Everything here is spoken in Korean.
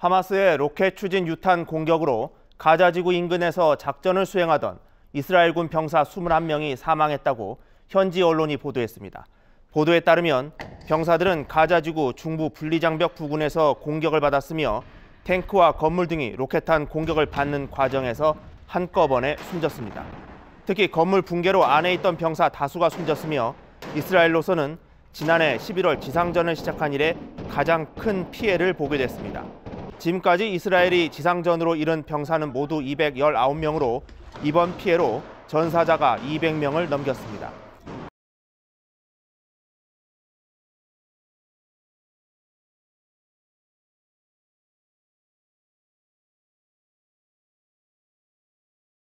하마스의 로켓 추진 유탄 공격으로 가자 지구 인근에서 작전을 수행하던 이스라엘군 병사 21명이 사망했다고 현지 언론이 보도했습니다. 보도에 따르면 병사들은 가자 지구 중부 분리장벽 부근에서 공격을 받았으며 탱크와 건물 등이 로켓탄 공격을 받는 과정에서 한꺼번에 숨졌습니다. 특히 건물 붕괴로 안에 있던 병사 다수가 숨졌으며 이스라엘로서는 지난해 11월 지상전을 시작한 이래 가장 큰 피해를 보게 됐습니다. 지금까지 이스라엘이 지상전으로 잃은 병사는 모두 219명으로 이번 피해로 전사자가 200명을 넘겼습니다.